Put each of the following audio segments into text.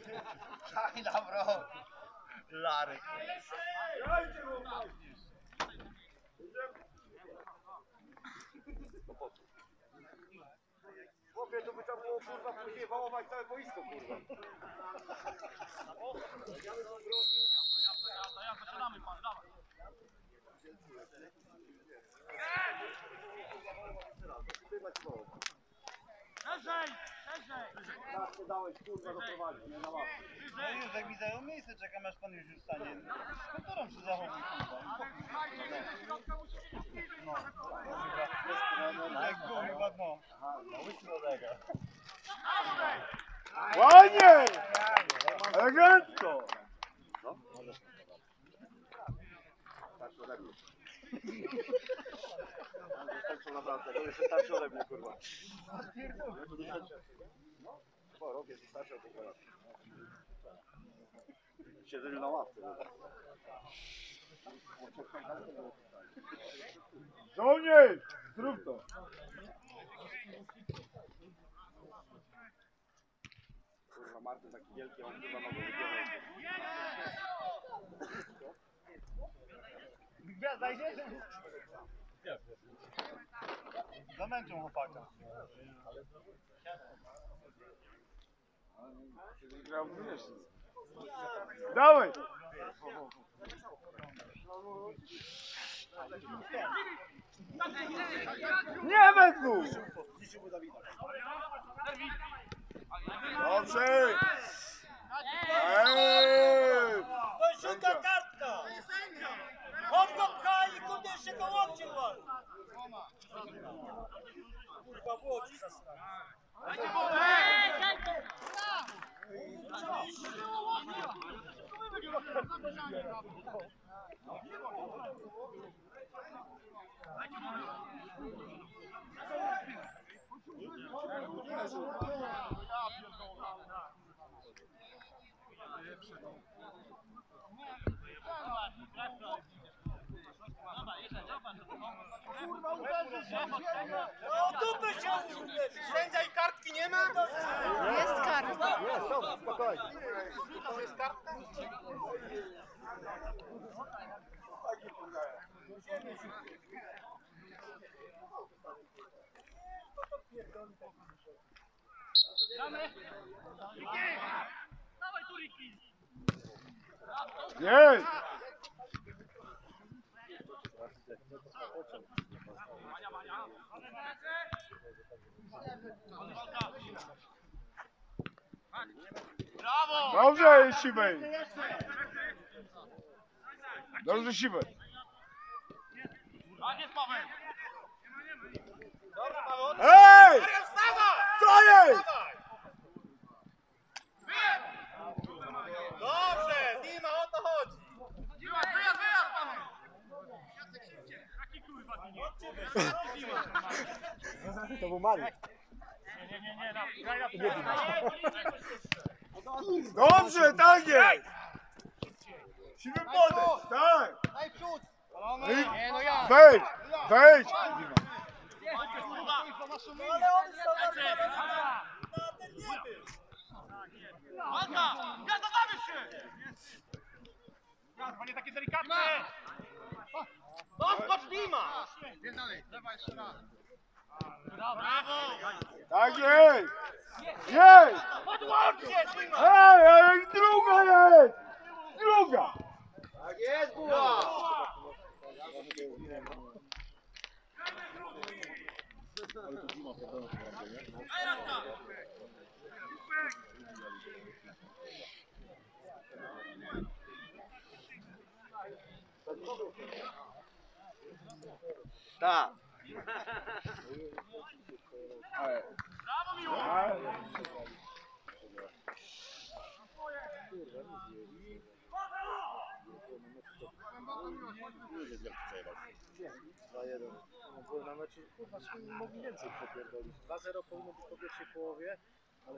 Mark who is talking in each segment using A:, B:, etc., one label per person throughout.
A: Fajna, bro. Lary.
B: Chłopie, to by trzeba było kurwa później wałować całe boisko kurwa. Tak, to dałeś kurwa doprowadzić, nie na łapę.
A: No już, jak mi zajął miejsce, czekam aż pan już już stanie. Z kontorą się zachowuj, kurwa. No, no, no, jak kurwa, no.
B: Ładnie! Elegancko! No? Starszy ode mnie. Starszy na pracę, to jeszcze starszy ode mnie, kurwa. No, rok jest starszy od tego. Siedzeniu na ławce. Żołnierz! Zrób to! Kurwa, Martin taki wielki, on chyba nogą wybierał.
A: Gwiazda idzie? Zamęczą chłopaka.
B: Dawaj! Nie wezmą! Dobrze! Eee!
C: To jest żółta kartka! On go pcha i kurde jeszcze go łokcie wal! Kurwa, włodzi zasrane. No dupę się uderzyć! Sędzia i kartki nie ma?
D: Jest kartka.
B: Jest, dobra, spokojnie.
C: To jest kartka?
B: Jest! Dobrze, Siwej! Dobrze, Siwej!
C: Dobra, Paweł,
B: Ej!
C: wstawaj!
B: Co jest?
C: Dobrze, Dima, o to chodzi!
B: To był Mariusz. Dobrze, tak jest! Siwy podejdź, tak!
A: Nie, no ja.
B: Wejdź,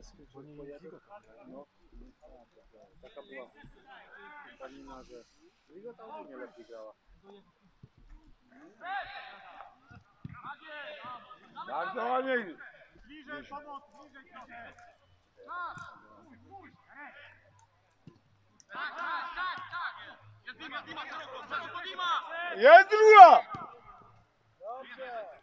B: Podleskie, czy pojadę, no, taka była tanina, że Liga ta ogólnie lepiej grała. Tak, Bardzo ładnie!
E: Bliżej pomoc, bliżej trochę! Tak, pójdź, Tak,
B: tak, tak, tak!
C: Jest Dima, Dima, szeroko,
B: szeroko, Dima! Jest druga! Dobrze!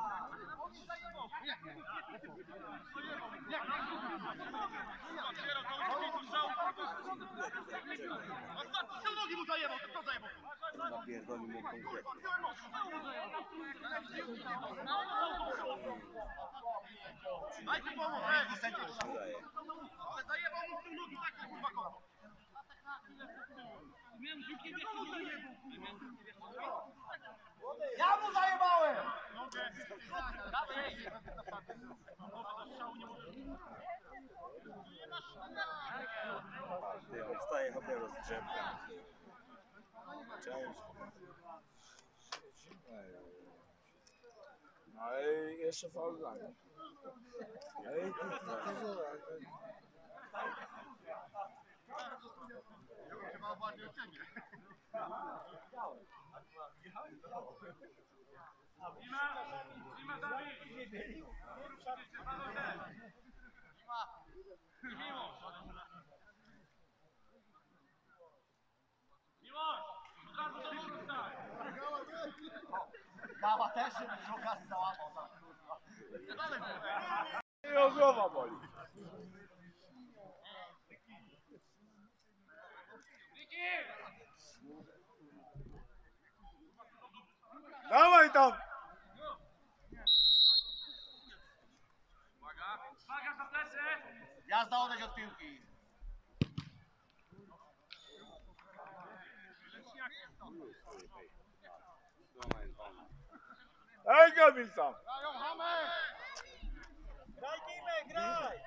C: Ja mu zajebałem!
A: Wstaje chyba rozgrzewka. Cześć.
B: No i jeszcze faul dla mnie. Ej, ty, ty, ty, ty.
C: Mama też się druga załamał tam, kurwa.
B: Jego głowa boli. Dawaj tam!
C: Jazda odejdź od piłki.
B: Daj Kamil tam!
C: Graj Dimek, graj!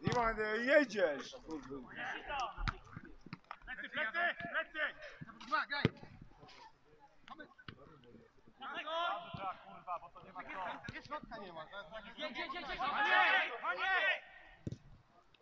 B: Iwan, jedziesz!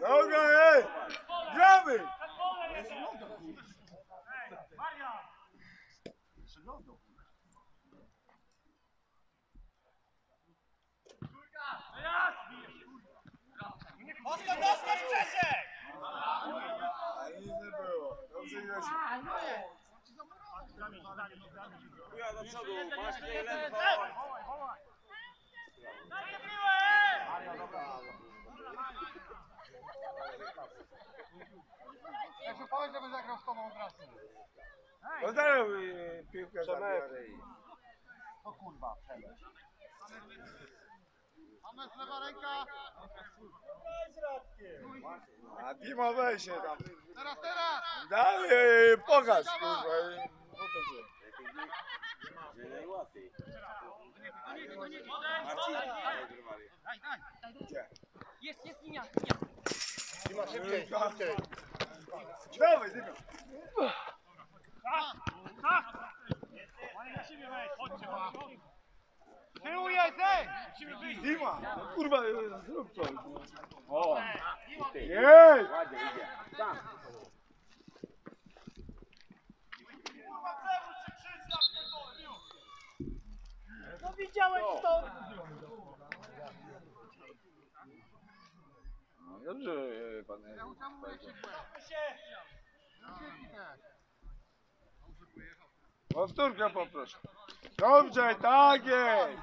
B: Dobra, ej! Gramy!
C: Oskar, dostać Czesiek!
B: A nic nie było. Dobrze Josiu.
A: Ja
B: się powiedz, żeby zagrał z tobą od razu. No zaraz y, piłkę zabiorę i...
C: O kurwa, przeleć.
B: Mamy lewa ręka. A Dima weź się tam.
F: Teraz, teraz!
B: Daj, ej, pokaż, kurwa. pokaż się.
A: Nie najłatwiej. Marcin, ale wyrwali.
B: Gdzie?
G: Jest, jest linia.
B: Dima, szybciej, szybciej. Dawaj, Dima.
F: Tyłu jest, ej!
B: Dima, no kurwa, zrób coś. O, jest!
A: Ładnie idzie. Sam.
C: No widziałeś to?
B: No Dobrze, e, panie. Powtórkę poproszę. Dobrze, tak jest.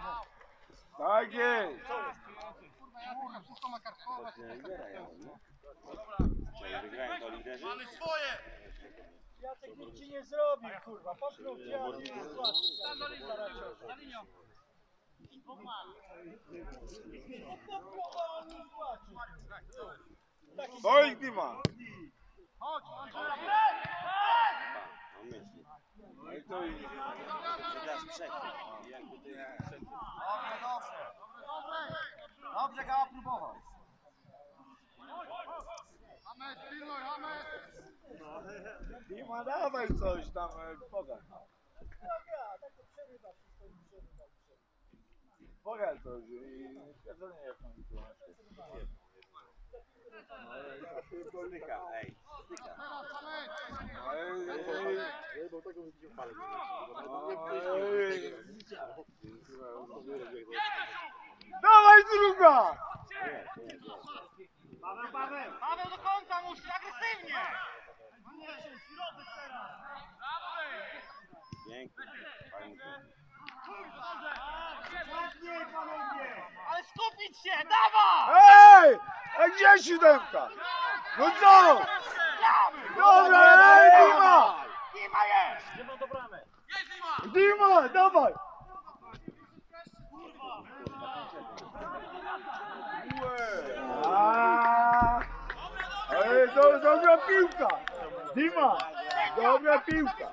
B: Tak jest.
A: To liderzy.
C: Jacek nic ci nie zrobił, kurwa. Popchnął cię, ale nie złapał.
B: Stoi Dima. No i to i...
H: Dobrze go próbował.
B: Dima, dawaj coś tam, e, pogadź. Pogadź coś i stwierdzenie jak tam Dawaj druga!
C: Paweł, Paweł! Paweł do końca musi, agresywnie! Nie, środek teraz! Ładnie, panowie! Skupić się, dawaj!
B: Ej! A gdzie siódemka? No co? Dobra, ej, Dima!
C: Dima jest!
B: Dima, dawaj! Aaa! Ej, do, dobra piłka! Dima! Dobra piłka!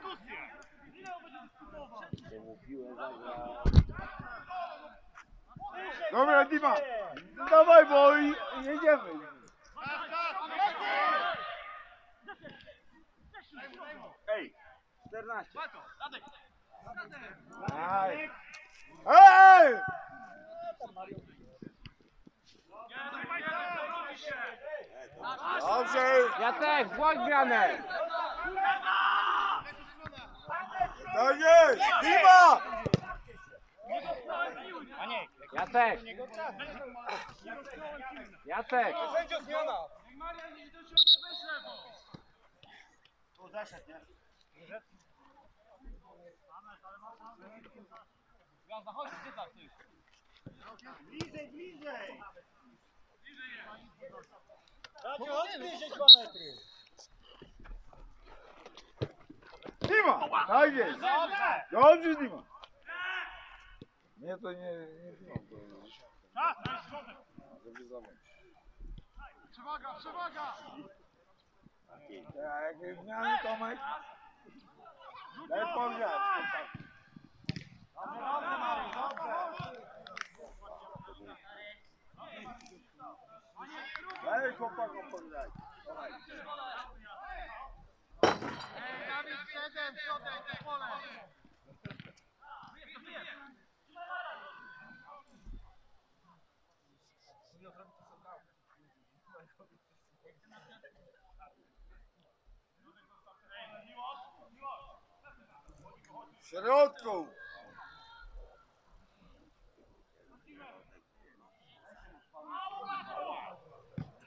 B: Dobra, Dima! Dawaj, bo i- jedziemy!
C: Ej! 14.
B: Aj. Ej! Dobrze!
I: Jacek, błąd granę!
B: Tak jest! Dima!
I: Jacek! Jacek!
C: Tu zeszedł, nie? Bliżej, bliżej! Raczej chodź bliżej 2 metry.
B: Dima! Tak jest!
C: Dobrze,
B: Dima! Nie, to nie, nie Dima, to jest dziesiątka. Żeby zawodź.
J: Przewaga, przewaga!
B: Tak, jak zmiany Tomek. Daj powiat.
C: Dobrze, dobrze, Mariusz, dobrze!
B: Daj chłopakom powiat.
J: Dawid, siedem, środek, pole!
B: W środku!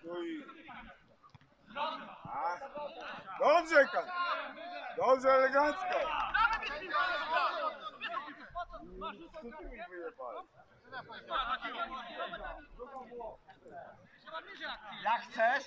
B: I... A, Dobrze, Kan. Dobrze, elegancko. Co ty mi wyjebałeś?
C: Jak chcesz?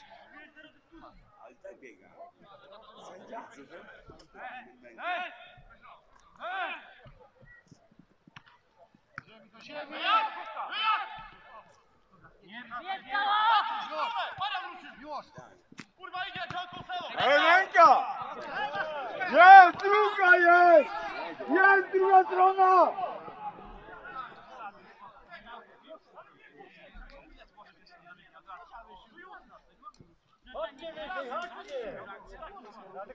B: Ręka! Jest, druga jest! Jest druga strona!
C: Chodźcie Kurwa!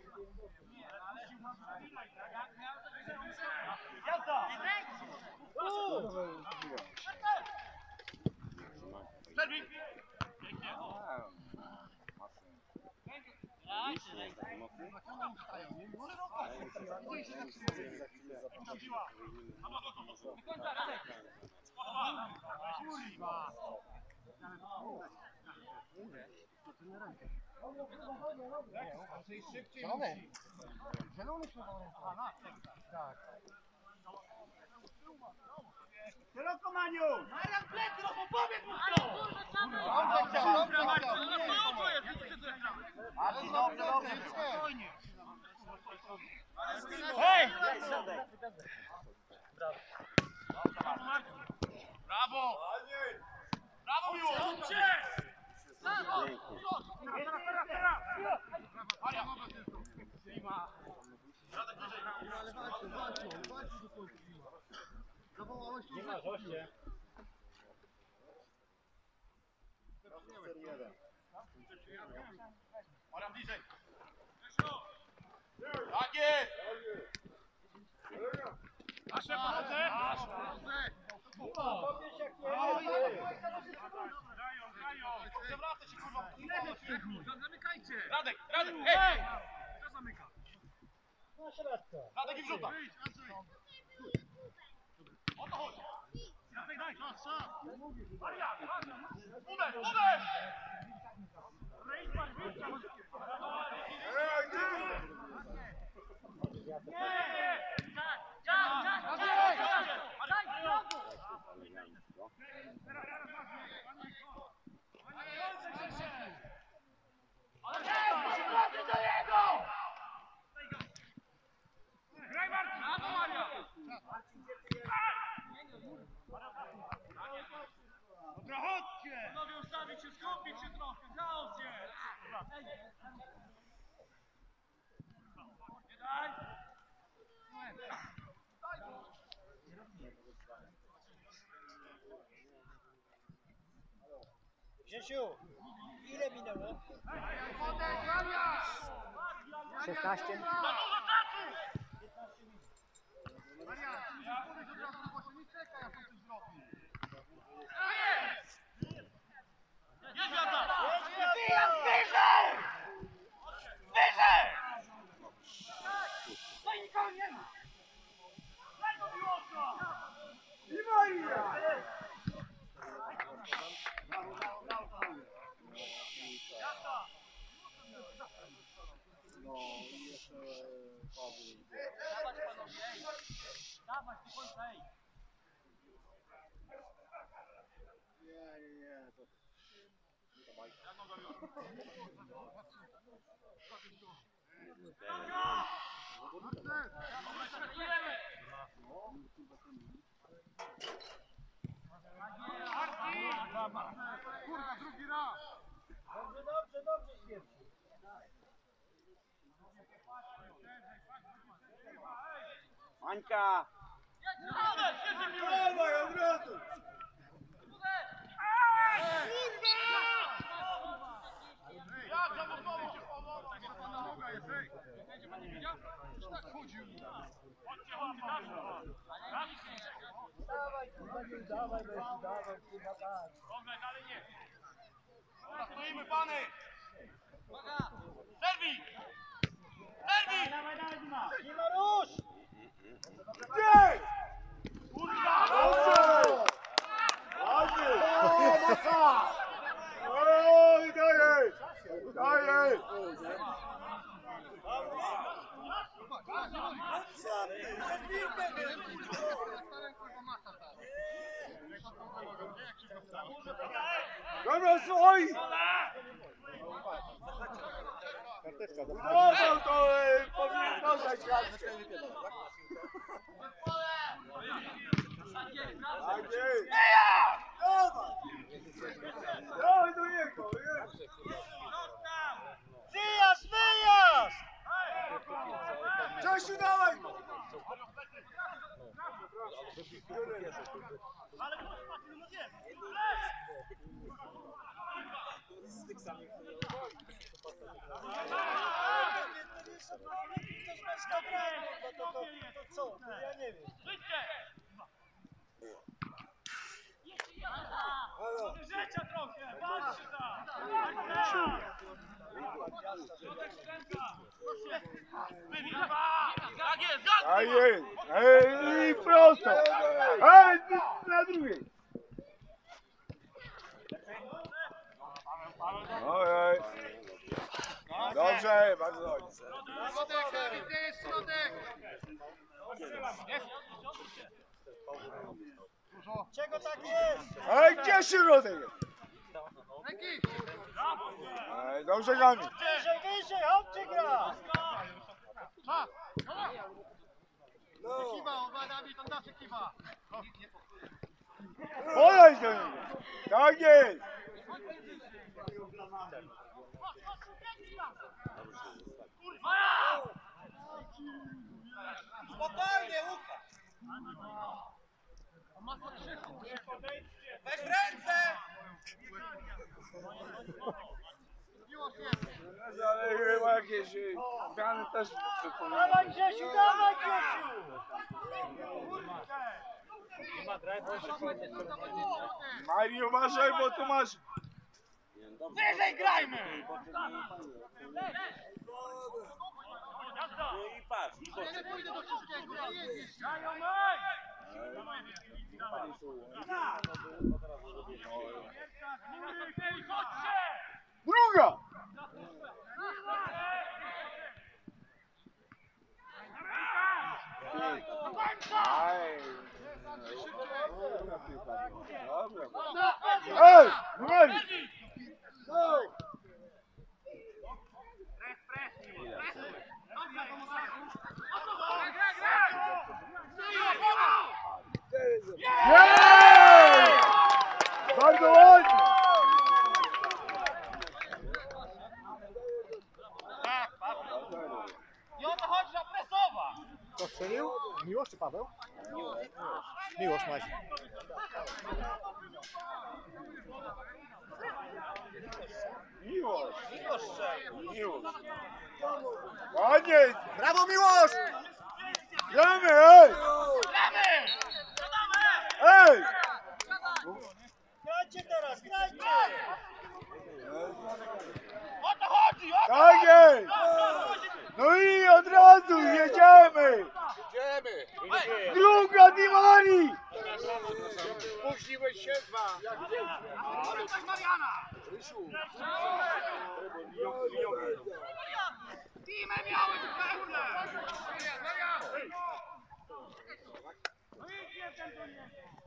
C: To ty na rękę. Wyżej, chodźcie! Jazda! Szeroko, Maniu! Marian, plecy, no powiedz mu to! Dobrze chciał, dobrze chciał! Marcin, dobrze, dobrze, spokojnie! Hej! było!
J: Nie ma goście.
C: Marian bliżej! Tak jest! Nasze pomocy! Zamykajcie! Radek, Radek, hej! Kto zamyka? Radek i wrzuta! O to chodzi! Radek, daj! Czas, czas! Uderz, uderz! Dobra, chodźcie! Panowie ustawić się, skupić się trochę, chaos jest! Nie daj!
H: Grzesiu, ile minęło?
I: 16.
C: Za dużo czasu! Jest wiata!
H: Wyjazd
C: Wyżej! Wyżej! No i nikogo nie ma!
J: No.
C: Dawać, do końca, ej!
J: Nie, nie, nie. To...
C: Kurwa, drugi raz!
H: Dobrze, dobrze, dobrze świetnie.
I: Mańka!
H: Dawaj, od razu!
C: Ja dawaj!
H: Kurwa, nie dawaj, weź, dawaj, kurwa, tak.
C: Dobra, dalej nie. Dobra, stoimy, pany! Serwij! Serwij! Dawaj, dawaj, Dima!
H: Nie ma róż!
C: Kurwa!
B: Oj, dajej! Dajej! Dobra, słuchaj!
J: Karteczka do
B: Dostał to, e, powinien dostać kartkę. Tak jest. Dawaj! Dawaj do niego, jest.
H: Wyjazd, wyjazd!
B: Czesiu, dawaj!
C: Ale
H: to, to, to co? To ja nie wiem.
C: Życie! Życia trochę! Patrzcie tam! Tak jest,
B: Tak
C: gaz!
B: jest. Ej, prosto. Ej, na drugiej. Ojej. Dobrze, bardzo dobrze.
C: Środek, jest środek?
H: Czego tak jest?
B: Ej, gdzie środek jest? Dobrze gramy.
H: Wyżej, wyżej, chodźcie gra!
C: Kiwa, uwaga, Dawid, on zawsze kiwa.
B: Podejdź do niego. Tak jest.
C: Spokojnie, Łukasz. Weź ręce!
B: Ale chyba jakieś y, zmiany też przypominają.
C: Dawaj Grzesiu, dawaj Grzesiu!
B: Mari, uważaj, bo tu masz...
K: Wyżej grajmy!
A: No i patrz, i
K: Ja nie pójdę do wszystkiego, zajebiesz!
B: Druga! Aj. Dobra. Ej! Numery! Jej! Bardzo ładnie!
K: To chodzi, że presowa!
L: Kto strzelił? Miłosz czy Paweł? Miłosz. Miłosz Maś.
B: Miłość!
C: Miłosz strzelił.
B: Miłość! Ładnie!
L: Brawo Miłosz!
B: Gramy, ej!
K: Gramy!
B: Ej!
C: Grajcie teraz, grajcie!
K: O to chodzi! O to
B: Tak jest! No i od razu jedziemy! Druga Dimari! Spóźniłeś się dwa.
K: tak Mariana! Timę miałeś pełne! Marian! Dobrze, Grzesiek, to podaj!
B: Grzesiu? Nie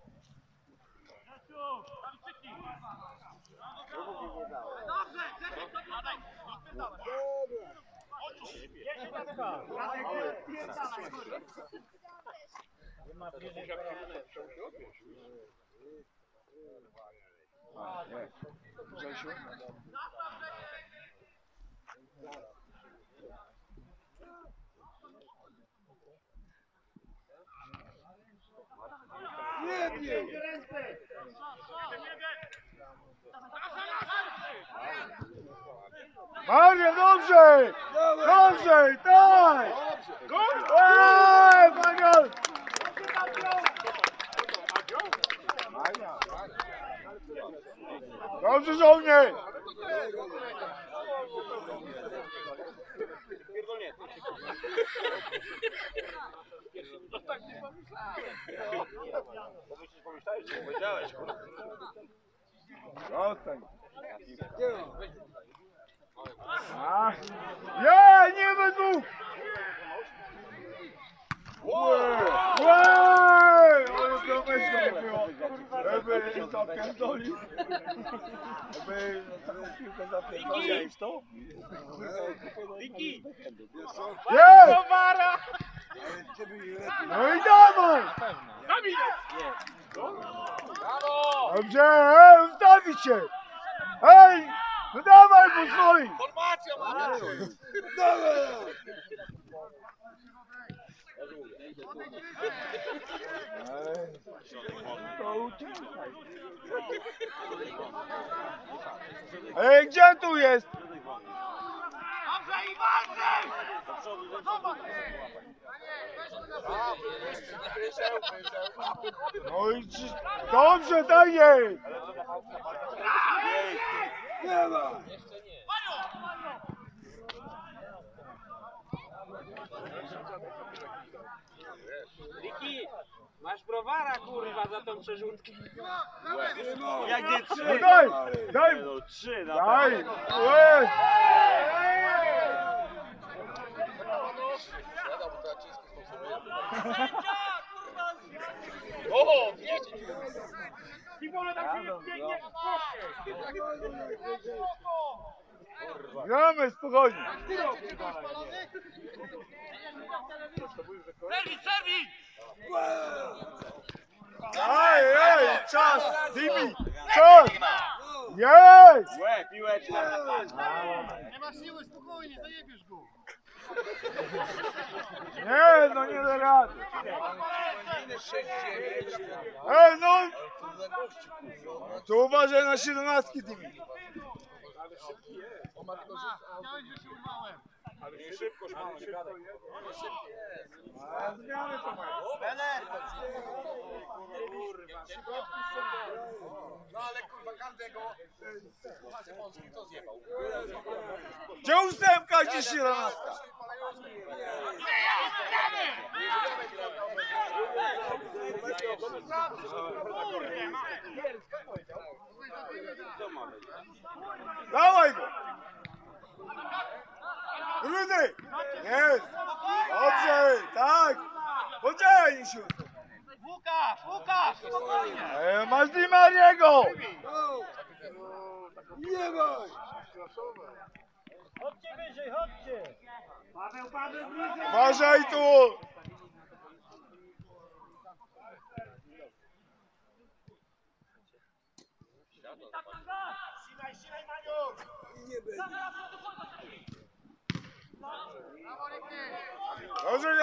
B: bij! Maria, dobrze! Dobrze, tak! Ej, Marian! Dobrze, żołnierz! Zostań. A. Nie, nie we dwóch! Łe! Łe! Ale domeczko było. Żeby zapierdolił. Żeby taką piłkę zapierdolił. to?
A: Wiki!
B: Jest! No i dawaj! Dobrze, ej, ustawić się! Ej! No dawaj, bo stoi!
K: Formacja ma!
B: Dawaj! Ej, gdzie tu jest?
K: Dobrze i walczy!
B: No i czy... Dobrze, tak jest! Nie ma!
A: Wiki! Masz browara kurwa za tą przerzutkę.
K: No,
A: Jak nie
B: No
A: trzy!
B: daj! Daj!
A: No trzy na
B: Daj! Łe!
K: O, wiecie! I wolę tak biegnie
B: Gramy spokojnie!
K: Serwis, serwis!
B: Ej, ej! czas! Dimi! Czas! Jest!
I: Łe, piłeczka.
C: Nie ma siły, spokojnie, zajebiesz go.
B: Nie, no nie da rady. Ej, no! To uważaj na 17 Dimi.
C: Chciałeś, że się urwałem.
B: A zmiany to mają.
M: No ale kurwa każdego słuchacie Polski to zjebał.
B: Gdzie ósemka, gdzie 17? Dawaj go! Rudy! Jest! Dobrze, tak! Poczekaj, Nisiu!
C: Łukasz, Łukasz, spokojnie.
B: E, masz Di Mariego!
H: Chodźcie wyżej, chodźcie!
B: Uważaj tu!
H: Silaj, silaj, Maniu!
C: Brawo, Riki.
B: Dobrze, Kamil! Dobrze,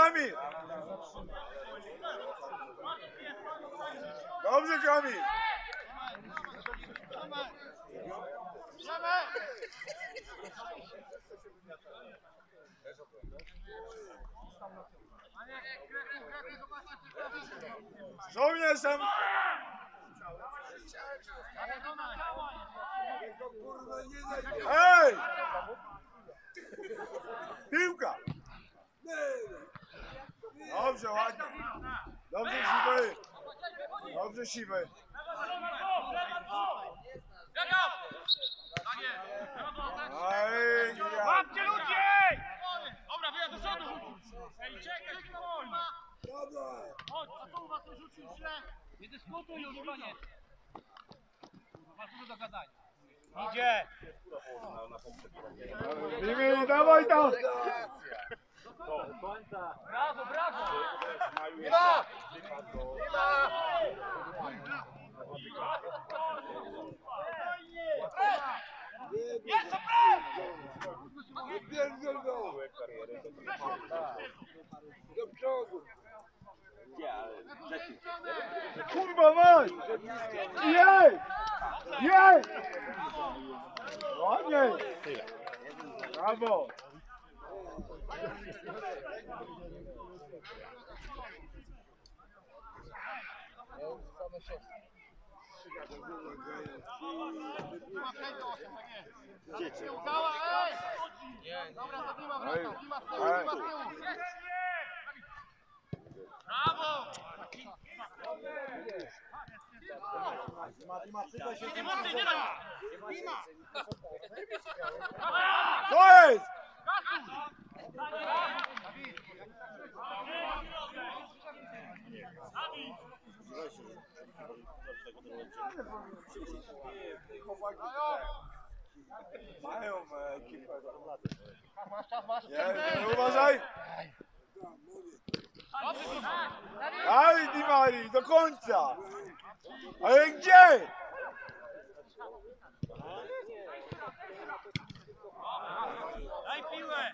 B: Kamil!
C: Idziemy. Maniek, kreku, kreku, zobaczcie,
B: Żołnierz tam!
C: Ale do nas.
B: Ej! Piłka! Dobrze, ładnie. Dobrze, siwy. Dobrze, siwy.
C: Łapcie ludzi! Dobra, wyjazd do przodu! Ej, czekaj, powoli! Chodź, a co u was rzucił źle? Nie dyskutuj już, koniec! Masz dużo do gadania.
H: Idzie!
B: Mimi, dawaj tam!
C: Brawo, brawo! Jeszcze
B: Kurwa mać! Jej! Jej! Ładnie! Brawo!
C: Nie udała, ej! Dobra, to Dima wraca, Dima z tyłu. Dima z tyłu! Brawo! Nie mocniej, nie daj! Dima!
B: To jest! Mają e, ekipę.
C: Masz czas, masz
B: nie, uważaj! Daj Di Mari, do końca! Ale gdzie?
H: Daj piłę!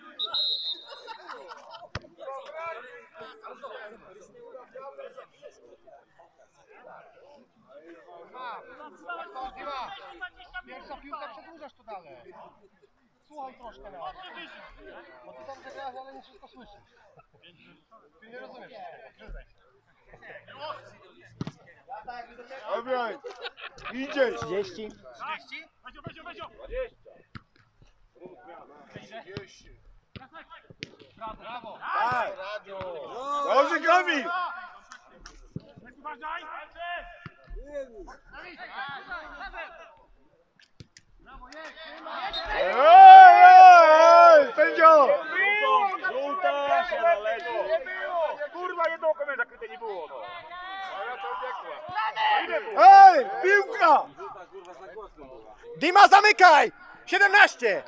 C: Pierwsza piłka, przedłużasz to dalej. Słuchaj troszkę nawet. Bo ty tam zagrałeś, ale nie wszystko słyszysz. Ty nie rozumiesz. Przyznaj się.
B: Dobra, idziesz!
H: 30.
C: Wezio, wezio, wezio! Brawo!
B: Tak! Dobrze, Kamil!
C: Uważaj!
B: Ej, ej, ej, sędzio!
I: Żółta się należy. Kurwa, jedną komendę zakryte nie było, no.
B: Ej, piłka!
H: Dima, zamykaj! 17!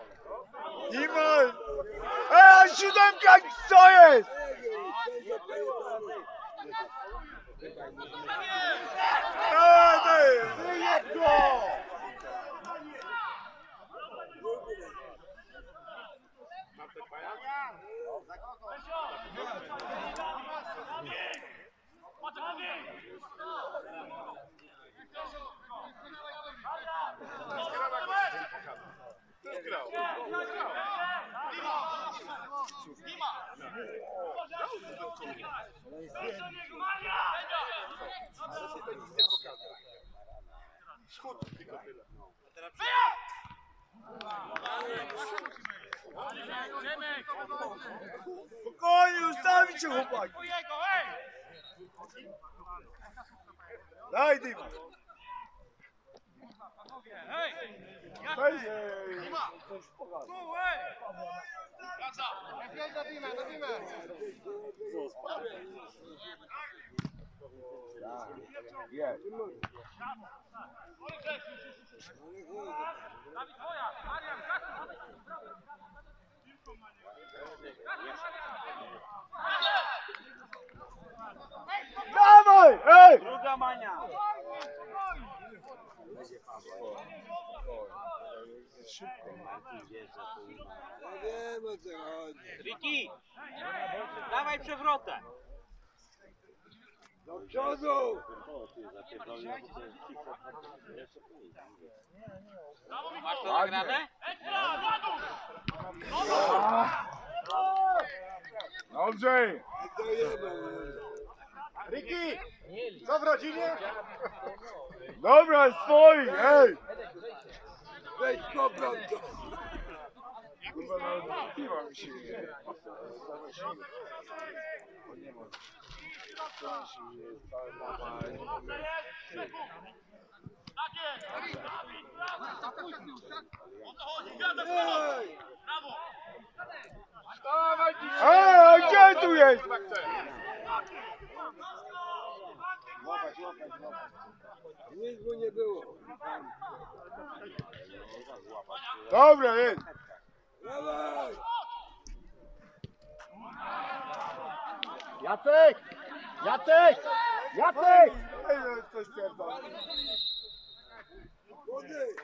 B: Dima! Ej, siódemka, co jest? Spokojnie, ustawić się chłopaki! Daj dyma. Weź, ej. Coś pokaż.
N: Jest na dimę, na dimę.
B: Jest. Dawaj! Ej!
A: Druga mania. Riki, dawaj przewrotę.
B: Do przodu!
A: Masz to nagrane?
B: Dobrze!
N: Riki! Co w rodzinie?
B: Dobra, swoi, ej! Weź kopram to! Kurwa, nawet piwa mi się nie. Bo nie ma. To się jest, Ej, gdzie tu jest?
K: Nic mu nie było.
B: Dobra, jest.
K: Dawaj!
N: Jacek! Jacek! Jacek!
B: Ej, no, coś pierdolę.
K: Młody!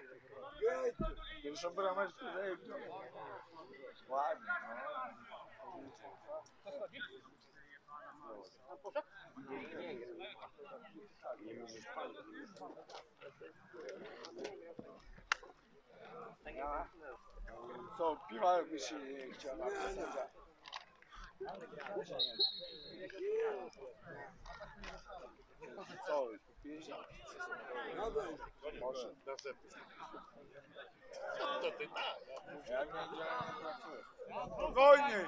K: Graj!
B: Pierwszą brameczkę zajebał. Ładnie, no. Co, piwa jakby się nie chciał Co, kupiłeś?
K: Dawaj!
B: Może. Ja nie wiedziałem, Spokojnie!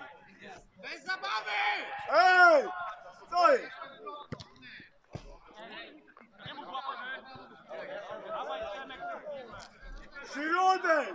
K: Bez zabawy!
B: Ej! Co jest? Środek!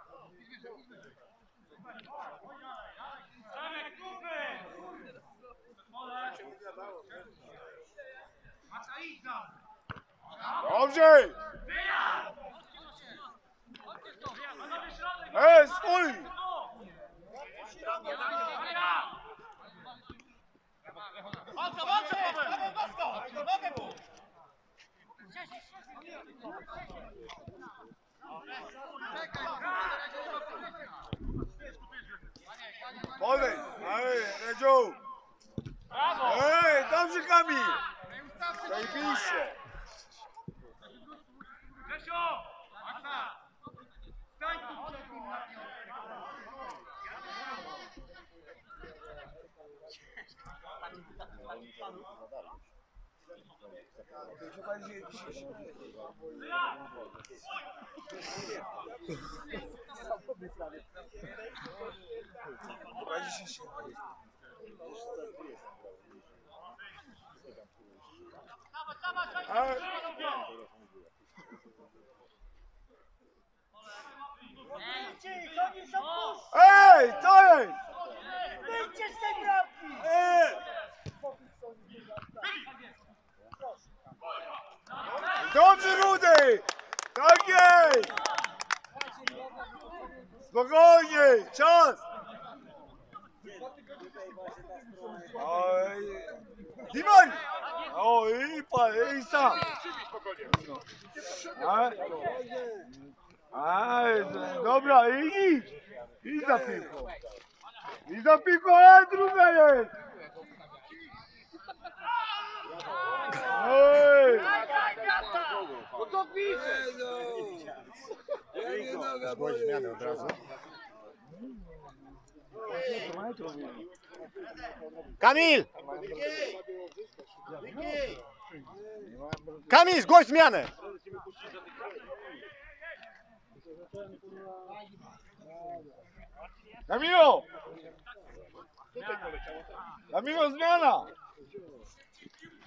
B: Dobrze! Ej, swój!
C: Walka, walka, Paweł! Paweł, Nogę mu!
B: Odejdź! Ej, Redziu! Ej, dobrze Kamil! Zajebiście! Ej,
C: Wyjdźcie ich, oni są pusz!
B: Ej, co jest?
C: Wyjdźcie z tej bramki!
B: Ej! Dobrze, Rudy! Jest! Spokojnie, czas! Oj, Dimon! O, i pan, i sam! Aj, dobra, i idź! I za piłką! I za piłką, a druga jest! Oj!
C: No to widzę!
M: Zgłoś zmianę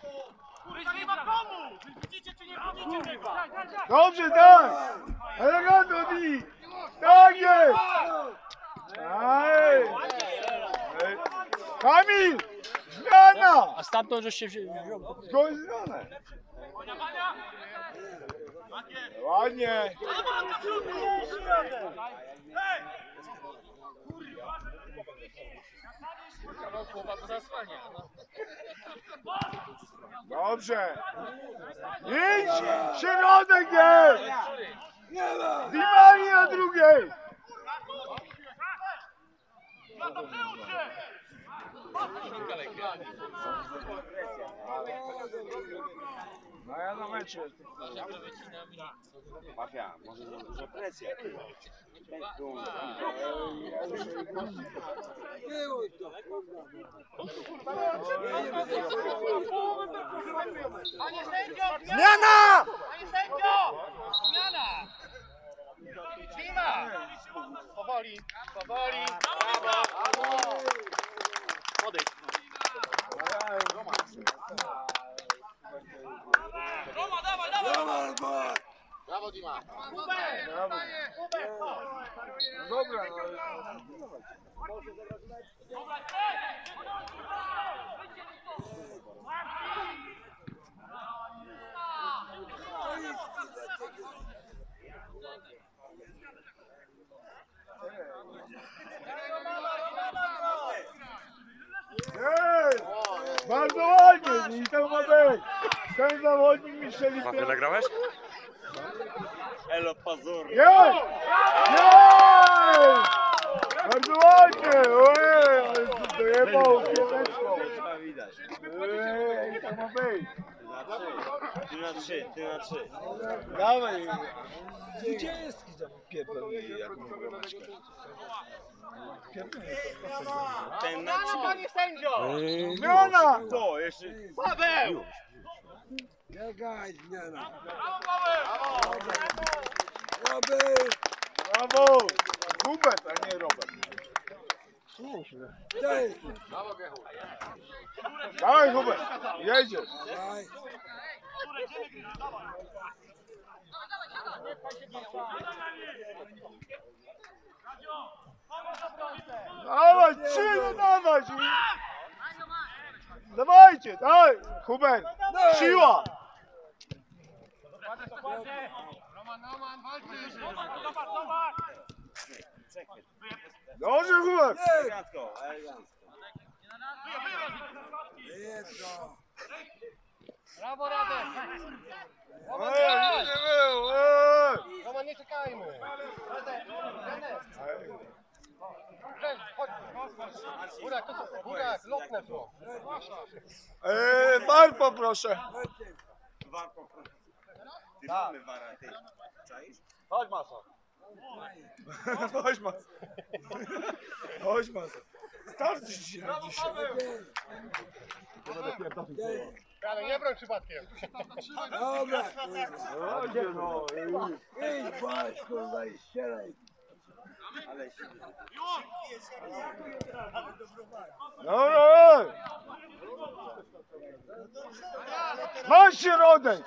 M: Kamil! Kamil, zgłoś zmianę!
B: Kamilo! Kamilo, zmiana! Dobrze, tak! Elegancko, Di! Tak jest! Aj! Ej, Kamil! Zmiana!
J: A stamtąd żeś się wziął.
B: Skąd zmianę? Ładnie! Dobrze! Idź! Środek jest! Dimani na drugiej! No ja na jestem.
I: Mafia, może za duża presja.
C: Panie sędzio,
M: Zmiana!
C: Panie sędzio! Zmiana! Zima! Powoli, powoli.
M: Brawo Dima.
B: No dobra, no. Ej! Bardzo ładnie, i tak ma być. Ten zawodnik mi strzeli piłkę.
I: nagrałeś? Elo Pazur.
B: Jej! Jej! Bardzo ładnie! Ojej, ale tu dojebał piłeczką.
I: widać.
B: Ej, tak ma być.
I: Ty na trzy, ty na trzy.
B: Dawaj. Zwycięski za pierdol jakąś brameczkę.
I: Ten na trzy.
C: panie sędzio!
B: Zmiana!
I: Co, jeszcze?
C: Paweł!
B: Brawo! Hubert, a nie Robert. Dawaj Hubert, jedziesz. Dawaj, trzy, no dawać! Dawajcie, dawaj, Hubert, siła!
C: Roman, Roman, walczysz!
B: Dobrze, Hubert!
I: Elegancko, elegancko.
C: Brawo, Radek! Roman,
B: nie był!
C: Roman, nie czekajmy! Radek, Radek! Burak? Burak, lotne to!
B: Eee, bar poproszę.
I: War po Ty mamy wara, ty. Czaisz?
B: Chodź maso. Chodź maso. Chodź maso. Starczy ci na dzisiaj.
C: Ale nie broń przypadkiem!
B: Chodź, no.
I: Ale się...
B: Dobra, ej. Masz środek.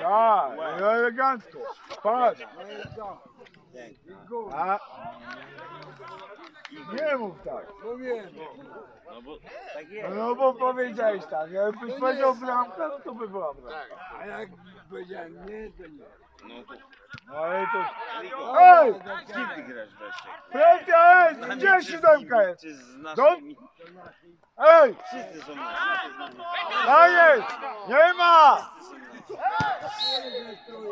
B: Tak, elegancko. Patrz. A. Nie mów tak.
I: No bo tak jest.
B: No bo powiedziałeś tak, jakbyś powiedział bramka, no to by była bramka.
I: No to...
B: No ale to... Ej! Ej!
A: Z kim ty grasz wreszcie?
B: Presja jest! Gdzie siódemka jest?
A: Czy z naszymi?
B: Ej!
A: Wszyscy są nasi.
B: Dajesz! Nie ma!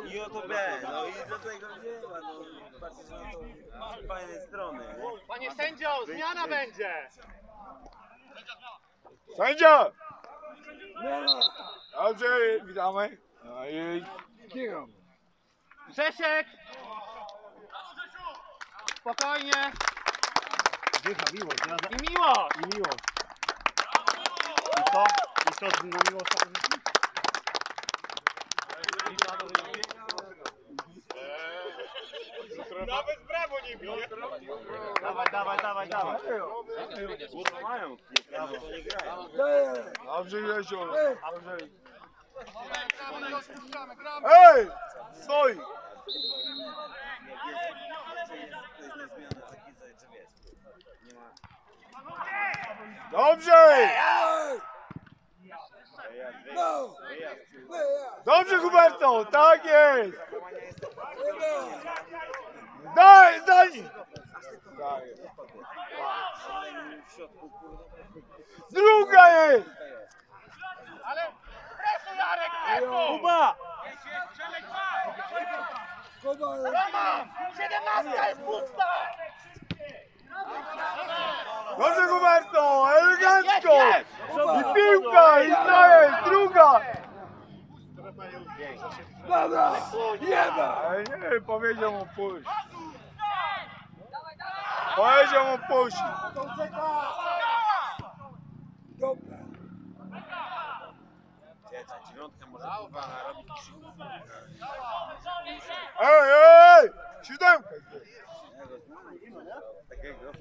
A: I o to B, no i do tego nie ma, no patrzysz na to z fajnej strony, nie?
C: Panie sędzio, zmiana będzie!
B: Sędzia! Dobrze, witamy. No i kieram.
C: Grzesiek! Spokojnie!
J: Dycha, miłość, ja za...
C: I miło!
J: I miłość. I co? I co na miłość tak rzuci?
I: Nawet brawo nie bije.
J: Dawaj, dawaj, dawaj, dawaj.
A: Kurwa mają, grają.
B: Dobrze, Jesiu. Dobrze. Ej! Stoi! Dobrze! Dobrze, Huberto! Tak jest! Daj, jest. Druga jest!
C: Ale presuj Jarek, presuj!
B: Kuba!
C: Roman! 17 jest pusta!
B: Dobrze, Huberto! Elegancko! I piłka! I to jest! Druga! Ale nie, powiedział mu pójść. Powiedział mu pójść.
A: Gdzie ta dziewiątka może kurwa narobić krzyku.
B: Ej, ej! Siódemka!
A: Takiego.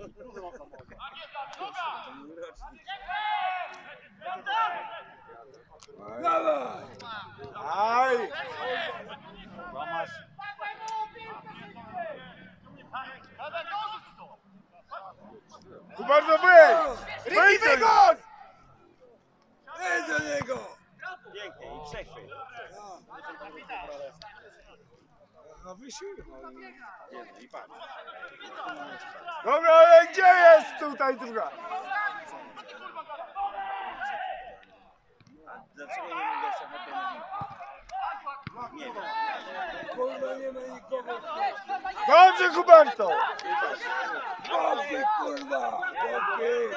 B: Aj! Huberto, wyjdź! Wyjdź do niego!
A: Pięknie i przechwyt.
B: No wysił.
A: Nie, no i patrz.
B: Dobra, ale gdzie jest tutaj druga?
A: Dlaczego nie w na Nie wiem.
B: Dobrze, Huberto! Jest!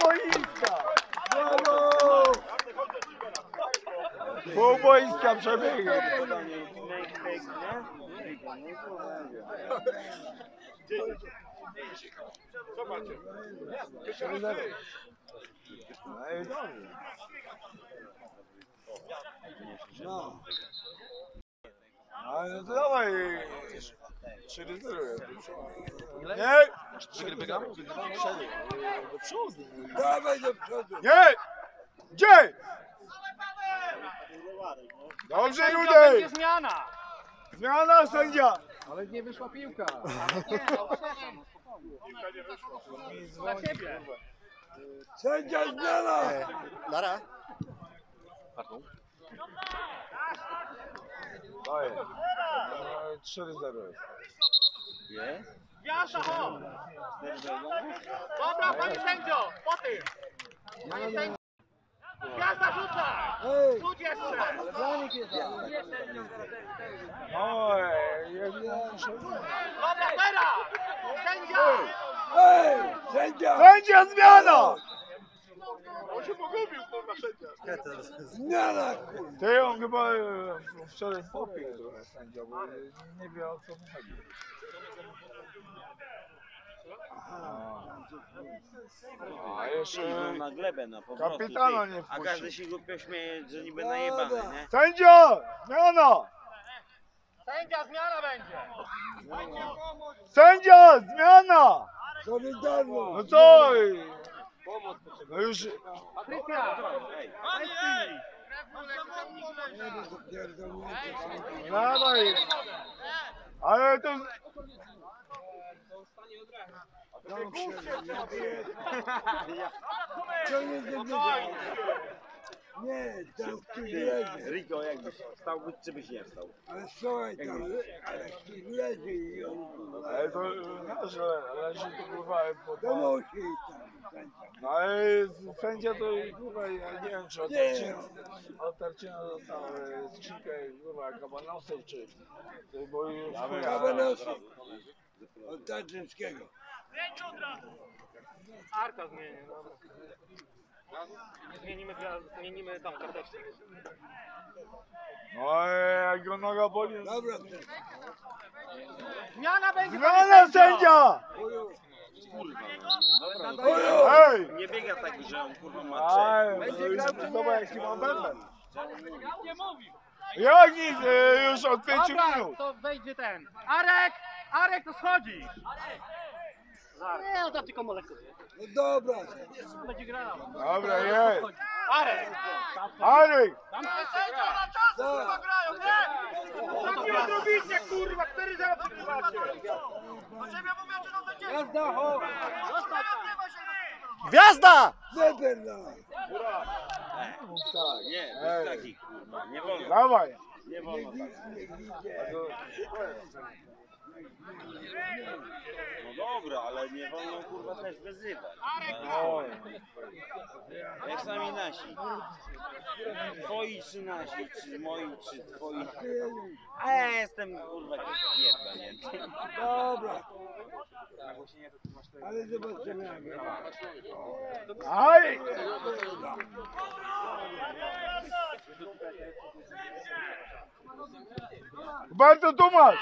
B: Boiska! Brawo! Pół boiska przebiegł. No. Ale to dawaj. 4-0. Nie! 4 wygram? Do przodu. Dawaj do przodu. Nie! Gdzie? Dobrze,
C: będzie zmiana!
B: Zmiana sędzia!
C: Ale nie wyszła piłka. Dla ciebie.
B: Sędzia zmiana!
J: Lara?
B: Daję. 4-0 jest.
A: Jest?
C: Jasa, ho! Dobra, panie sędzio, po tym! Panie sędzio! Jasa rzuca! Jeszcze!
B: Oj, jak.
C: Dobra, teraz! Sędzia!
B: Sędzia zmiana!
I: On się pogubił, kurwa, sędzia.
B: Ty on chyba e, wczoraj popił trochę sędzia, bo nie wie o co mu chodzi. A jeszcze
A: na glebę, no po prostu.
B: Kapitana
A: ty.
B: nie
A: A
B: wpuścił.
A: każdy się głupio śmieje, że niby najebany, nie?
B: Sędzia! Zmiana!
C: Sędzia, zmiana będzie!
B: Sędzia! Zmiana! No co? No już...
C: Patrycja!
A: Ej,
B: Dawaj! Ale to...
K: Nie, tam ktoś leży.
A: Riko, jakbyś wstał, czy byś nie wstał?
K: Ale słuchaj tam, ale ktoś leży i on
B: Ale to no, że leży to kurwa pod...
K: to iść tam.
B: No ale sędzia to kurwa, ja nie wiem czy od
K: Nie.
B: Tarczyna, od Tarczyna dostał e, skrzynkę kurwa kabanosów czy... Bo już
K: Kabanosów. Od Tarczyńskiego.
C: Arka zmienię, dobra. Zmienimy, zmienimy tam karteczkę.
B: No ale jak go noga boli...
K: Dobra,
C: Zmiana będzie!
B: Zmiana sędzia! Ej!
A: Nie biega tak, że on kurwa ma trzech.
B: to już zobacz jaki ma bęben. Jak nic, e, już od 5
C: Dobra,
B: minut.
C: to wejdzie ten. Arek! Arek, to schodzi! Nie, no to tylko molekuły.
K: no dobra.
C: Będzie grał.
B: Dobra, jest.
C: Arek!
B: Arek!
C: Tam sędzia na czas, kurwa grają, nie? Co wy robicie, kurwa? 4-0 przegrywacie. Do ciebie mówię, że to będzie...
K: Jazda, ho!
C: Gwiazda!
K: Wypierdalaj.
A: Nie,
B: Ej.
A: bez takich kurwa, nie wolno,
B: Dawaj.
A: nie wolno tak. No dobra, ale nie wolno kurwa też wyzywać.
B: No.
A: Jak sami nasi. Twoi czy nasi, czy moi, czy twoi. A ja jestem kurwa jakiś pierdolnięty.
K: Dobra. Ale zobaczymy jak gra.
B: Aj! Bardzo
A: Бърто дума!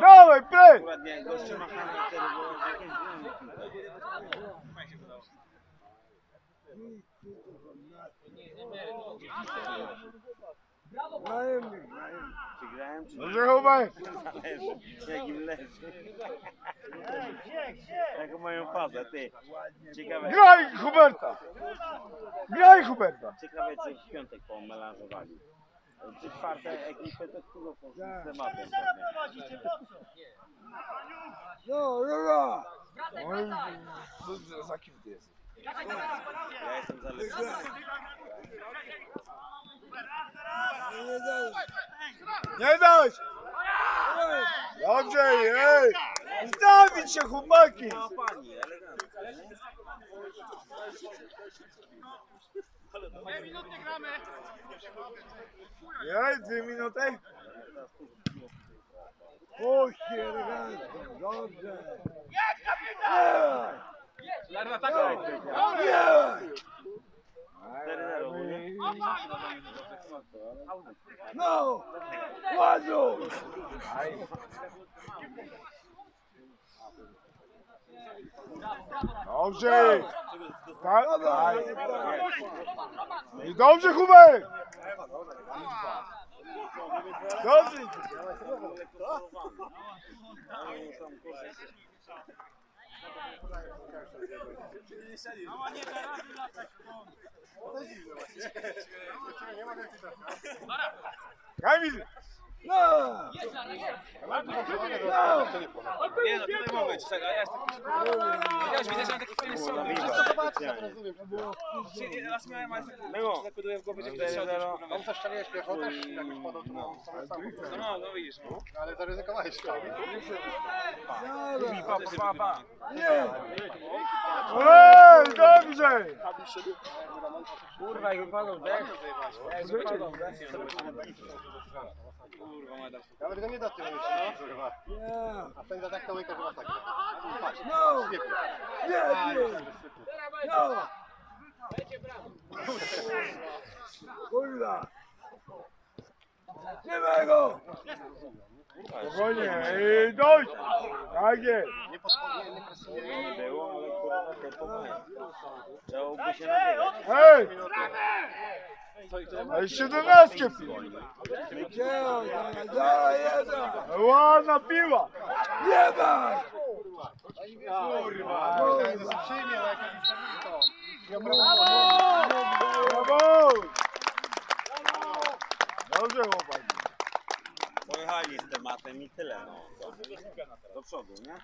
A: Давай, прей! Thank
K: you. Nie grają.
A: Czy grałem, czy nie?
B: Dobrze, chowaj!
A: Zależy, jak im leży. Jaką mają fazę, ty. Ciekawe,
B: Graj, Huberta! Graj, Huberta!
A: ciekawe czy w piątek pomelanżowali. Czy czwarte ekipy to kurwa po
K: Tak.
A: tematem.
K: No, dobra.
B: Oj, co- Za kim ty jesteś?
A: Ja jestem za lepszy.
K: Wygraj. No nie
B: dać! Dobrze, ej! Zdawić się, chłopaki!
A: No pani, elegancko.
B: Ej, dwie minuty?
K: Puść elegancko. Dobrze.
C: Lerna tak
K: Nie!
A: 4-0 ogólnie.
K: No! Ładno!
B: Dobrze! Tak. I dobrze, Hubert! Dobrze! Kamil!
K: No! No!
I: Nie no, tutaj mogę ci, czekaj, ja jestem... Widziałeś, widzę, że mam taki fajny strzał. Raz miałem, ale
A: Było.
I: zakoduję w głowie, że
A: 4-0.
I: strzał
C: On coś strzeliłeś pierwszą też, jakoś podał to samo samo.
I: No, no, no widzisz. No.
C: Ale zaryzykowałeś!
I: Pa, pa, pa.
K: Nie!
B: Ej, dobrze!
A: Kurwa, jak wypadł dech. Jak wypadł
I: Kurwa, ma dać.
C: Nawet go nie da tyłu kurwa.
K: Nie!
C: A sędzia tak to łyka, że masakra. Patrz,
K: No!
C: świetnie.
K: Nie! nie. No! Kurwa! Trzymaj go!
B: Spokojnie, i dość! Tak jest!
C: Nie podchodzi, nie presuje.
A: Nie było, ale kurwa to powiem. Trzeba by się nabiegać.
B: Ej! Ej, siedemnastkę! Ładna piła!
K: Nie ma!
C: Kurwa.
B: Brawo! Dobrze, chłopaki.
A: Pojechali z tematem i tyle, no. Do przodu, nie?